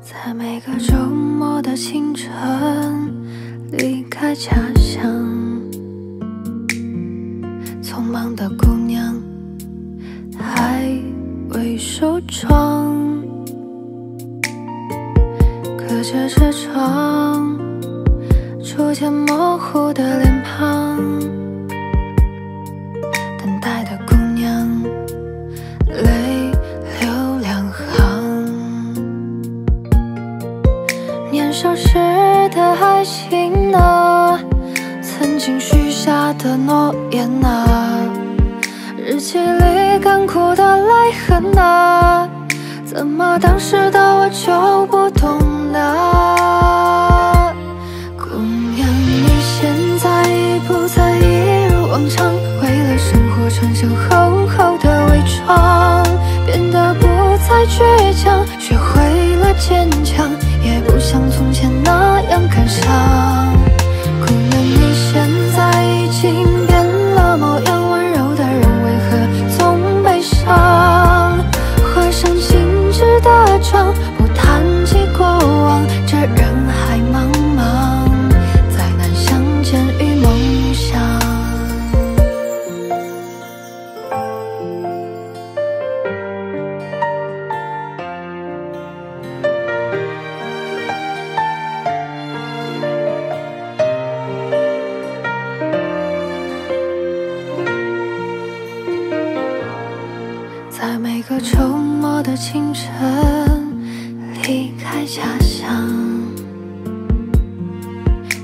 在每个周末的清晨，离开家乡，窗，隔着车窗，逐渐模糊的脸庞，等待的姑娘泪流两行。年少时的爱情啊，曾经许下的诺言啊，日记里干枯的泪痕啊，怎么当时的我就不懂呢？姑娘，你现在已不再一如往常，为了生活穿上厚厚的伪装，变得不再倔强，离开家乡，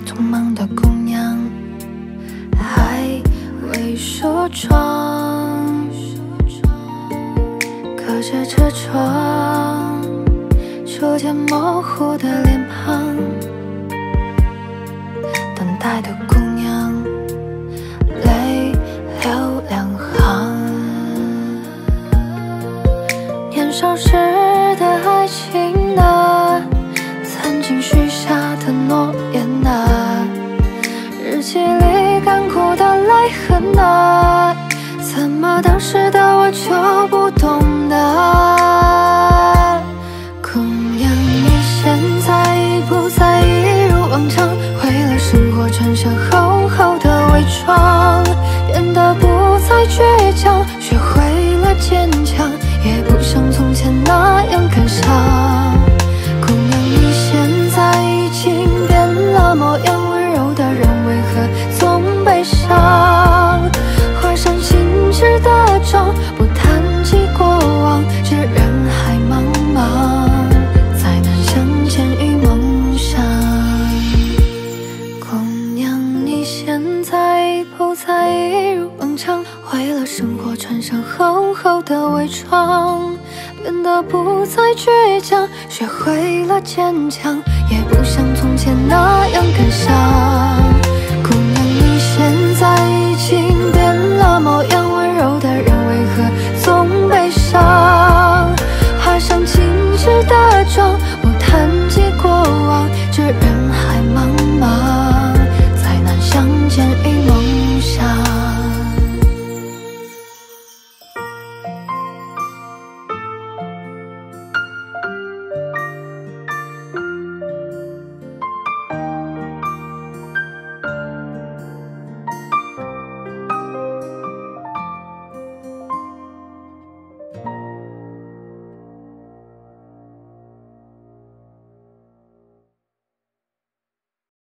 匆忙的姑娘还未梳妆，隔着车窗，逐渐模糊的脸庞，等待的姑娘。的诺言啊，日记里干枯的泪痕啊，怎么当时的我就再不再一如往常，为了生活穿上厚厚的伪装，变得不再倔强，学会了坚强，也不像从前那样感伤。